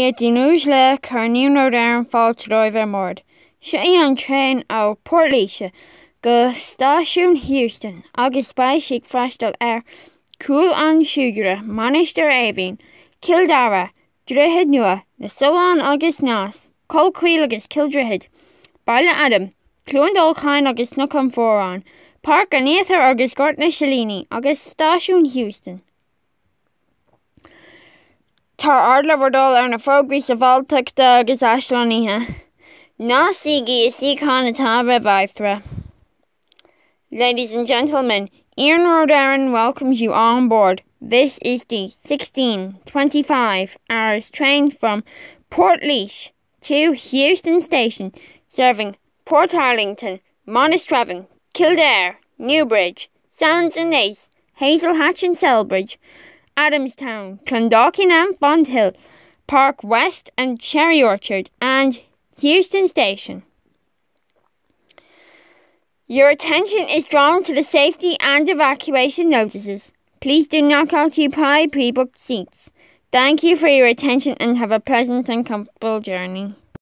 Dúis le chuníú ar an fáilt roimh mód. sé an trein ó Port Líse go stáisiún Houston agus siad freistal ar cúil an siúdra Manister éhín, Kildara, Druhead nua na Soán agus nás, Colcuil agus Kildrehead, Baile Adam, Clúndulchain agus nu an fórán, Park an éar agus gort na Selíní agus stáisiún Houston. Tá ardla bhdul ar na fógraí sa bhálteachta agus eislaníthe. Ná sigi is síán atá bhithra. Ladies and gentlemen, Iarnród Éireann welcomes you on board. This is the 1625 hours train from Portlaoise to Heuston Station, serving Port Arlington, Monasterevin, Kildare, Newbridge, Sallins and Naas, Hazelhatch and Celbridge, Adamstown, Clondalkin and Fonthill, Park West and Cherry Orchard, and Heuston Station. Your attention is drawn to the safety and evacuation notices. Please do not occupy pre-booked seats. Thank you for your attention and have a pleasant and comfortable journey.